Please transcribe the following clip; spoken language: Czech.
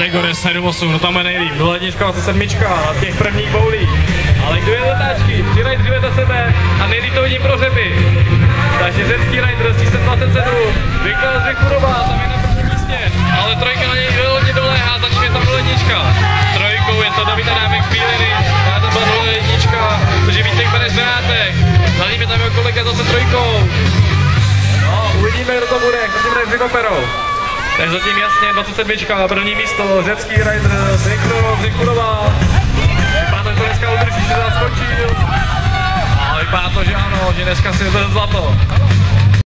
kategorie 7-8, no tam je nejlíp. Byla jednička a sedmička na těch prvních boulí. Ale kdo je letáčky? Tři rideři za sebe a nejlíp to vidí pro řepy. Takže řecký rider z 1027, Viktor Zvichurová, tam je na prvním místě. Ale trojka na něj velmi doléhá, začne tam dole jednička. Trojkou je to David Adámek Bíliny, já tam byla jednička, což je Vítek Beneš Benátek. Za ním je tam jeho kolega zase trojkou. No, uvidíme, kdo to bude, kdo to bude s Vikoperou. Takže zatím jasně 27. první místo, řecký rider Viktor Zikurová. Vypadá to, že dneska udrží, že zaskočil. Ale vypadá to, že ano, že dneska si vezl zlato.